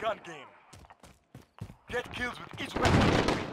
gun game. Get kills with each weapon.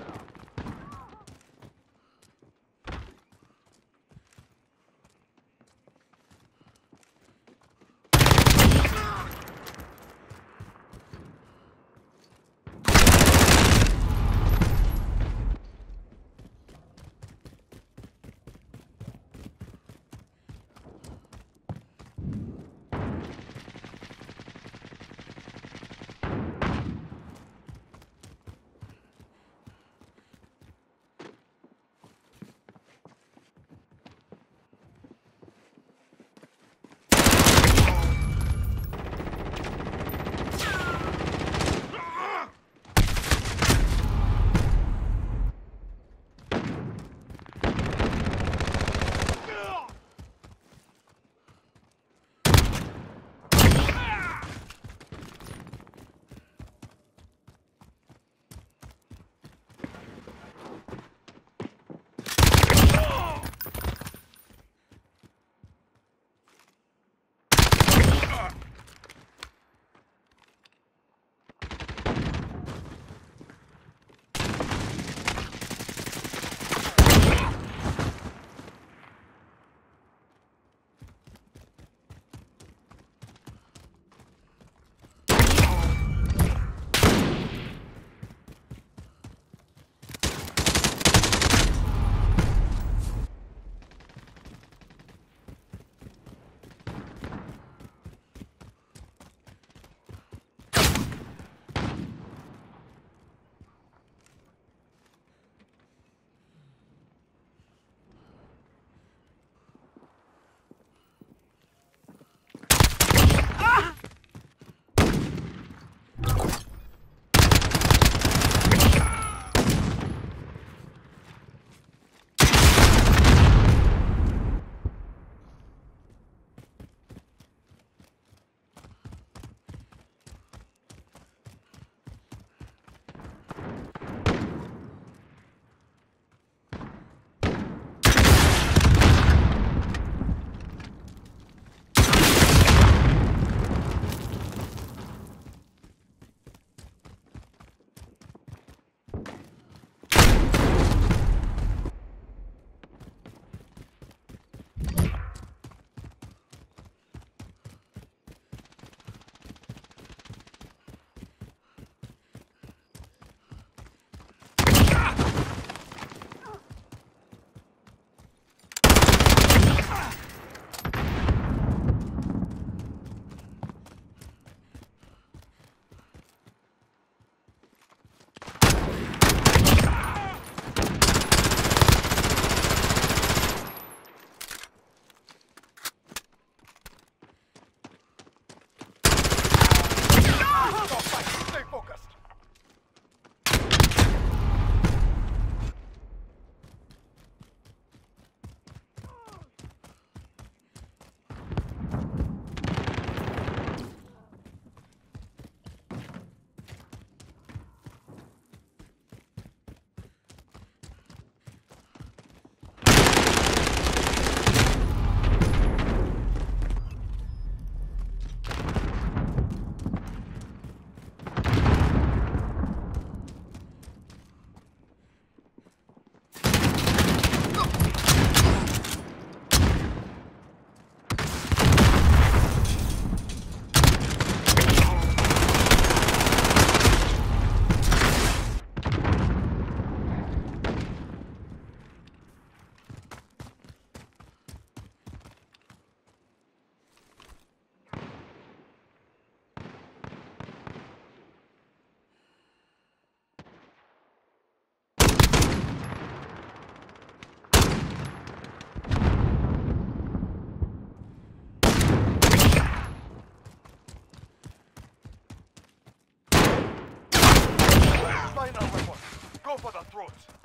for the throat.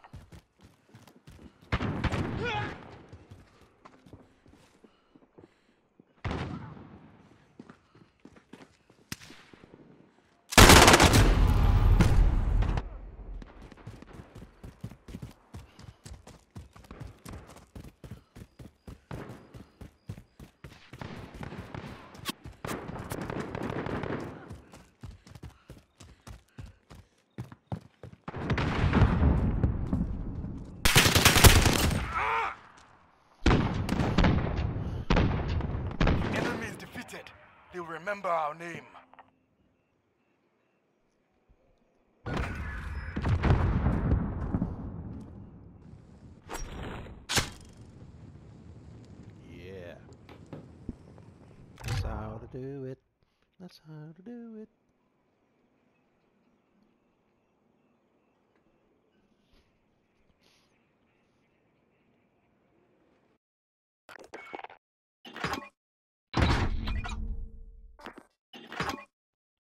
They'll remember our name. Yeah. That's how to do it. That's how to do it.